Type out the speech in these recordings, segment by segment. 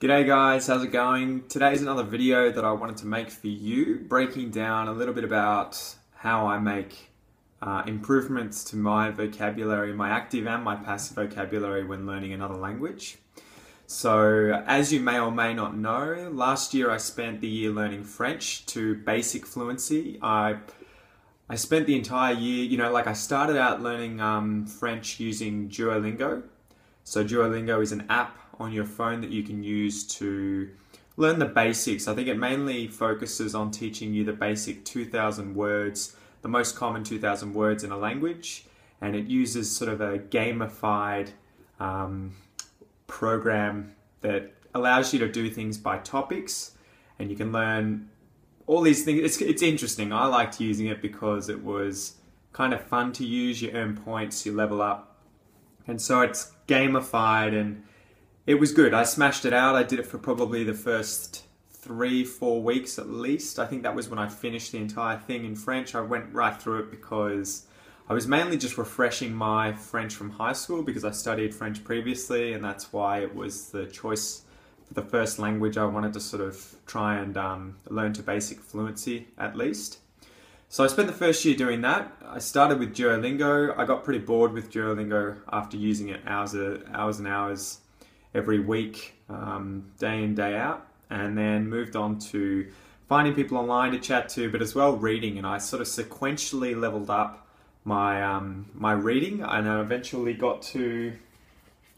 G'day guys, how's it going? Today's another video that I wanted to make for you, breaking down a little bit about how I make uh, improvements to my vocabulary, my active and my passive vocabulary when learning another language. So, as you may or may not know, last year I spent the year learning French to basic fluency. I I spent the entire year, you know, like I started out learning um, French using Duolingo. So Duolingo is an app on your phone that you can use to learn the basics. I think it mainly focuses on teaching you the basic 2,000 words, the most common 2,000 words in a language, and it uses sort of a gamified um, program that allows you to do things by topics, and you can learn all these things. It's, it's interesting. I liked using it because it was kind of fun to use. You earn points, you level up, and so it's gamified and it was good. I smashed it out. I did it for probably the first three, four weeks at least. I think that was when I finished the entire thing in French. I went right through it because I was mainly just refreshing my French from high school because I studied French previously, and that's why it was the choice for the first language I wanted to sort of try and um, learn to basic fluency at least. So I spent the first year doing that. I started with Duolingo. I got pretty bored with Duolingo after using it hours, hours and hours every week, um, day in, day out, and then moved on to finding people online to chat to, but as well reading. And I sort of sequentially leveled up my um, my reading, and I eventually got to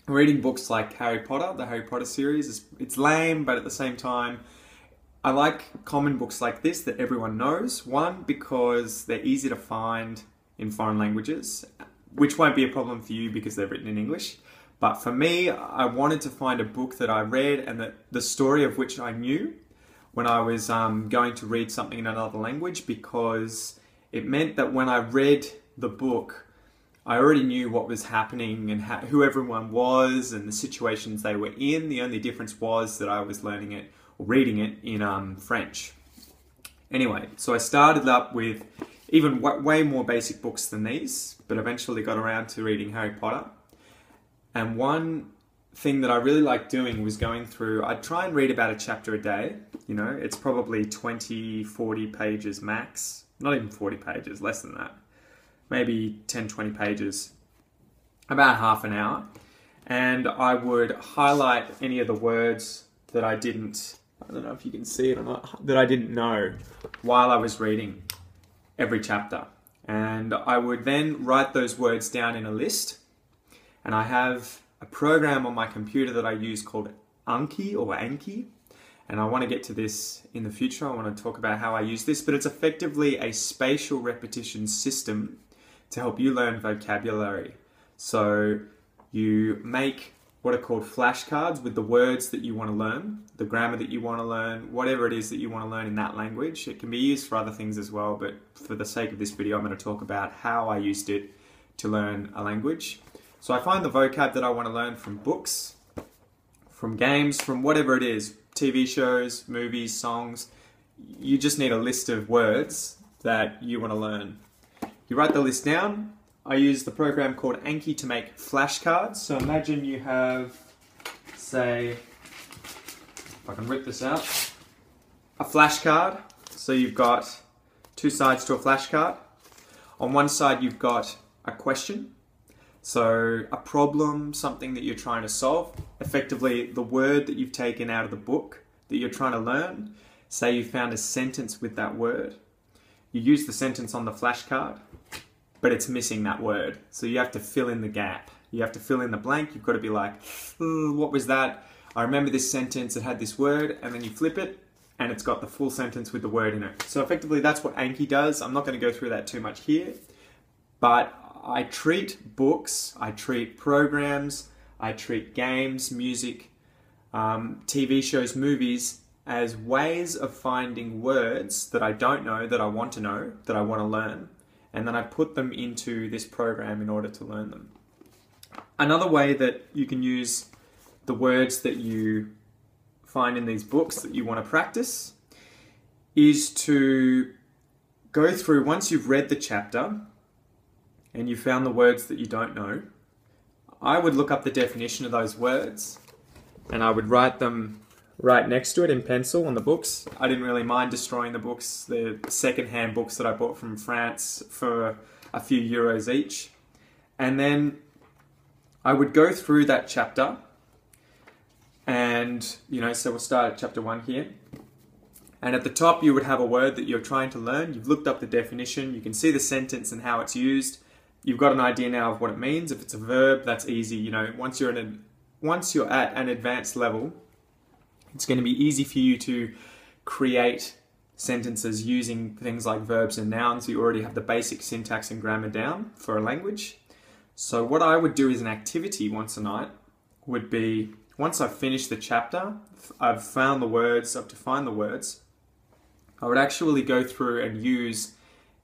reading books like Harry Potter, the Harry Potter series. It's, it's lame, but at the same time, I like common books like this that everyone knows. One, because they're easy to find in foreign languages, which won't be a problem for you because they're written in English. But for me, I wanted to find a book that I read and that the story of which I knew when I was um, going to read something in another language because it meant that when I read the book, I already knew what was happening and who everyone was and the situations they were in. The only difference was that I was learning it or reading it in um, French. Anyway, so I started up with even way more basic books than these, but eventually got around to reading Harry Potter. And one thing that I really liked doing was going through, I'd try and read about a chapter a day. You know, it's probably 20, 40 pages max. Not even 40 pages, less than that maybe 10, 20 pages, about half an hour. And I would highlight any of the words that I didn't, I don't know if you can see it or not, that I didn't know while I was reading every chapter. And I would then write those words down in a list. And I have a program on my computer that I use called Anki or Anki. And I want to get to this in the future. I want to talk about how I use this, but it's effectively a spatial repetition system to help you learn vocabulary. So you make what are called flashcards with the words that you want to learn, the grammar that you want to learn, whatever it is that you want to learn in that language. It can be used for other things as well, but for the sake of this video, I'm going to talk about how I used it to learn a language. So I find the vocab that I want to learn from books, from games, from whatever it is, TV shows, movies, songs. You just need a list of words that you want to learn. You write the list down. I use the program called Anki to make flashcards. So imagine you have, say, if I can rip this out, a flashcard. So you've got two sides to a flashcard. On one side, you've got a question. So a problem, something that you're trying to solve. Effectively, the word that you've taken out of the book that you're trying to learn. Say you found a sentence with that word. You use the sentence on the flashcard but it's missing that word. So you have to fill in the gap. You have to fill in the blank. You've got to be like, what was that? I remember this sentence, it had this word, and then you flip it, and it's got the full sentence with the word in it. So effectively, that's what Anki does. I'm not going to go through that too much here, but I treat books, I treat programs, I treat games, music, um, TV shows, movies as ways of finding words that I don't know, that I want to know, that I want to learn, and then I put them into this program in order to learn them. Another way that you can use the words that you find in these books that you want to practice is to go through once you've read the chapter and you found the words that you don't know. I would look up the definition of those words and I would write them right next to it in pencil on the books. I didn't really mind destroying the books, the second-hand books that I bought from France for a few euros each. And then I would go through that chapter and, you know, so we'll start at chapter one here. And at the top, you would have a word that you're trying to learn. You've looked up the definition. You can see the sentence and how it's used. You've got an idea now of what it means. If it's a verb, that's easy. You know, once you're in a, once you're at an advanced level, it's going to be easy for you to create sentences using things like verbs and nouns. You already have the basic syntax and grammar down for a language. So what I would do as an activity once a night would be once I've finished the chapter, I've found the words, I've defined the words, I would actually go through and use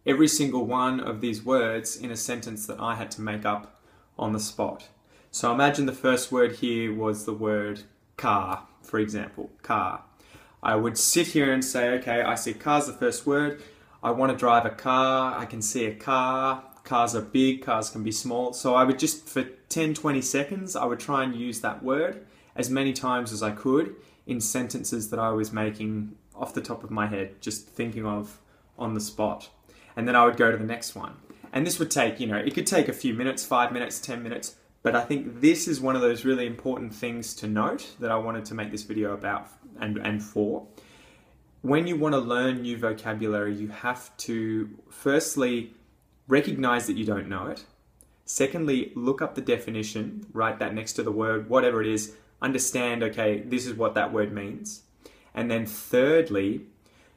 every single one of these words in a sentence that I had to make up on the spot. So imagine the first word here was the word car, for example, car. I would sit here and say, okay, I see car's the first word. I want to drive a car. I can see a car. Cars are big, cars can be small. So I would just, for 10, 20 seconds, I would try and use that word as many times as I could in sentences that I was making off the top of my head, just thinking of on the spot. And then I would go to the next one. And this would take, you know, it could take a few minutes, five minutes, 10 minutes, but I think this is one of those really important things to note that I wanted to make this video about and, and for. When you want to learn new vocabulary, you have to firstly recognize that you don't know it. Secondly, look up the definition, write that next to the word, whatever it is, understand, okay, this is what that word means. And then thirdly,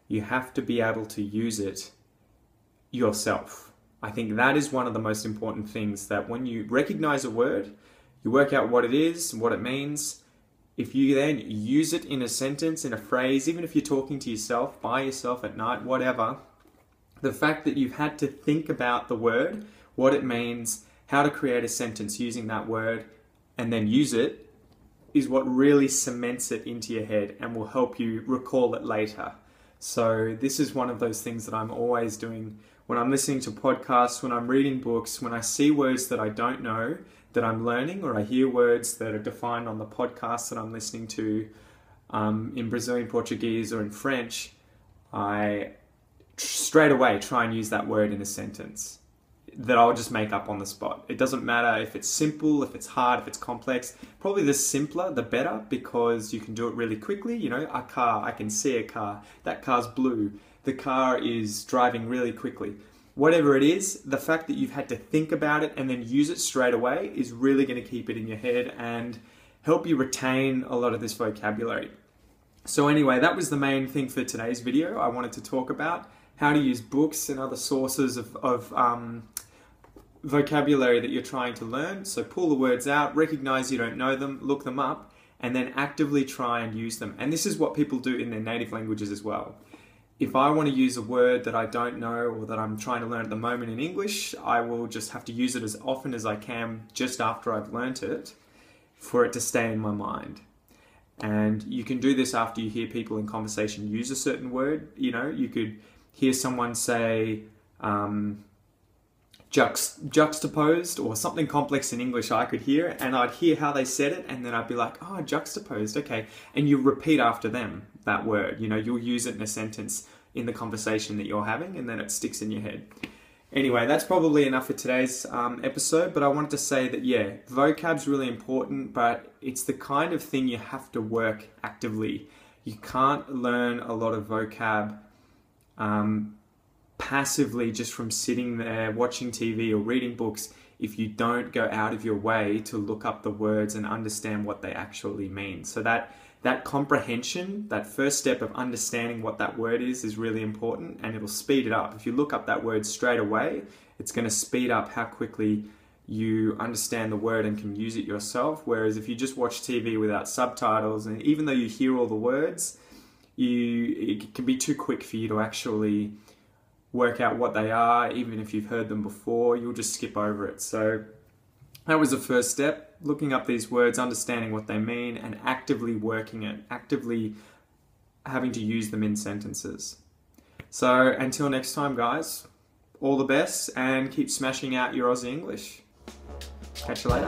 you have to be able to use it yourself. I think that is one of the most important things that when you recognize a word, you work out what it is, what it means. If you then use it in a sentence, in a phrase, even if you're talking to yourself, by yourself at night, whatever, the fact that you've had to think about the word, what it means, how to create a sentence using that word, and then use it is what really cements it into your head and will help you recall it later. So, this is one of those things that I'm always doing when I'm listening to podcasts, when I'm reading books, when I see words that I don't know that I'm learning, or I hear words that are defined on the podcast that I'm listening to um, in Brazilian Portuguese or in French, I straight away try and use that word in a sentence that I'll just make up on the spot. It doesn't matter if it's simple, if it's hard, if it's complex. Probably the simpler, the better, because you can do it really quickly. You know, a car, I can see a car. That car's blue. The car is driving really quickly. Whatever it is, the fact that you've had to think about it and then use it straight away is really going to keep it in your head and help you retain a lot of this vocabulary. So anyway, that was the main thing for today's video. I wanted to talk about how to use books and other sources of, of um, vocabulary that you're trying to learn. So pull the words out, recognize you don't know them, look them up, and then actively try and use them. And this is what people do in their native languages as well. If I want to use a word that I don't know or that I'm trying to learn at the moment in English, I will just have to use it as often as I can just after I've learnt it for it to stay in my mind. And you can do this after you hear people in conversation use a certain word. You know, you could hear someone say, um, juxt- juxtaposed or something complex in English I could hear, and I'd hear how they said it, and then I'd be like, oh, juxtaposed, okay. And you repeat after them that word. You know, you'll use it in a sentence in the conversation that you're having, and then it sticks in your head. Anyway, that's probably enough for today's um, episode, but I wanted to say that, yeah, vocab's really important, but it's the kind of thing you have to work actively. You can't learn a lot of vocab um, passively just from sitting there watching TV or reading books if you don't go out of your way to look up the words and understand what they actually mean. So that that comprehension, that first step of understanding what that word is is really important and it'll speed it up. If you look up that word straight away, it's going to speed up how quickly you understand the word and can use it yourself. Whereas if you just watch TV without subtitles and even though you hear all the words, you it can be too quick for you to actually work out what they are, even if you've heard them before, you'll just skip over it. So that was the first step looking up these words, understanding what they mean, and actively working it, actively having to use them in sentences. So until next time, guys, all the best and keep smashing out your Aussie English. Catch you later.